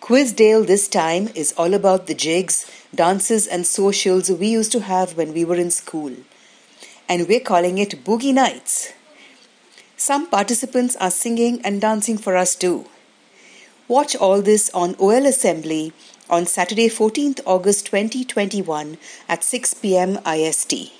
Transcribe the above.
Quizdale this time is all about the jigs, dances, and socials we used to have when we were in school. And we're calling it Boogie Nights. Some participants are singing and dancing for us too. Watch all this on OL Assembly on Saturday, 14th August 2021 at 6 pm IST.